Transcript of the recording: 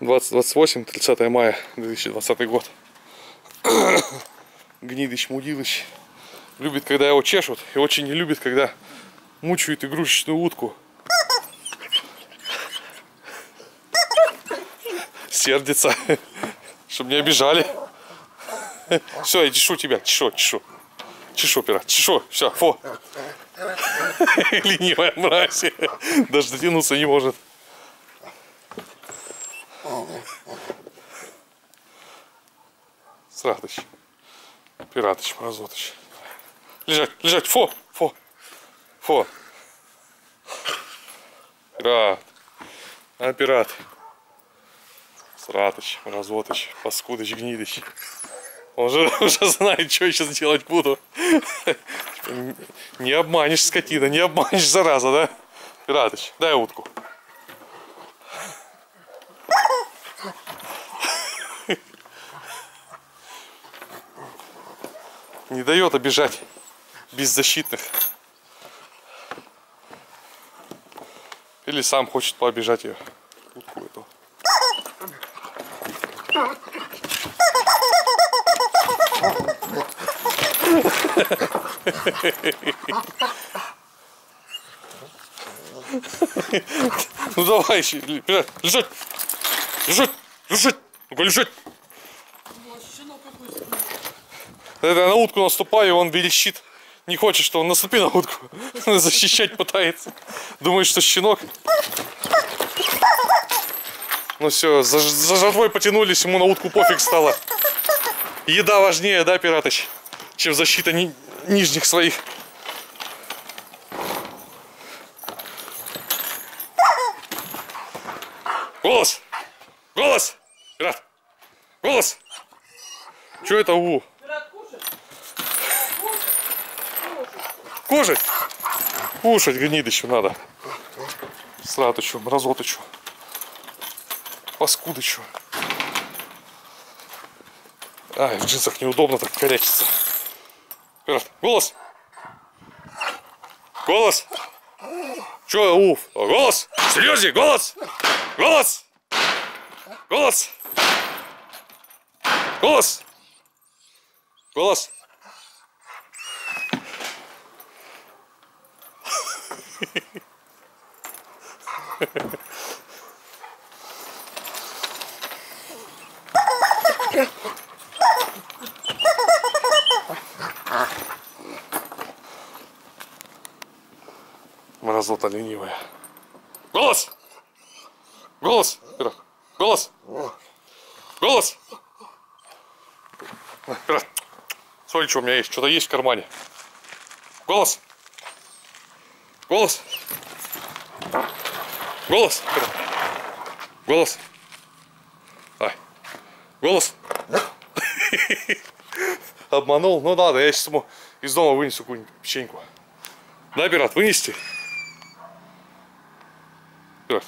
2028, 30 мая 2020 год. Гнидыч Мудилыч любит, когда его чешут, и очень не любит, когда мучают игрушечную утку. Сердится, чтобы не обижали. Все, я чешу тебя, чешу, чешу. Чешу, пират, чешу, все, фу. Ленивая мразь. Даже дотянуться не может. Сратыч. Пиратыч, мразотыч. Лежать, лежать, фу, фу, фу. Пират. А, пират. Сратыч, мразотыч, паскудыч, гнидыч. Он же уже знает, что я сейчас делать буду. Не обманешь, скотина, не обманешь, зараза, да? Пиратыч, дай утку. Не дает обижать беззащитных. Или сам хочет пообижать ее. Утку эту. Ну давай, еще, лежать, лежать, лежать, лежать, лежать. Я на утку наступаю, он верещит. Не хочет, что он наступи на утку. Защищать пытается. Думает, что щенок. Ну все, за, за жатвой потянулись, ему на утку пофиг стало. Еда важнее, да, пиратыч? Чем защита ни, нижних своих. Голос! Голос! Пират! Голос! Что это у? Кушать? Кушать гнидыщу надо. Сратычу, мразотычу. Паскудычу. Ай, в джинсах неудобно так корячиться. Голос! Голос! Чё, уф? Голос! Серьезно, голос! Голос! Голос! Голос! Голос! Мразота ленивая. Голос! Голос! Пират! Голос! Голос! Пират! Смотри, что у меня есть. Что-то есть в кармане. Голос! Голос! Голос! Голос! Ай! Голос! Обманул? Ну надо, я сейчас ему из дома вынесу какую-нибудь печеньку. Да, пират, вынести? Пират.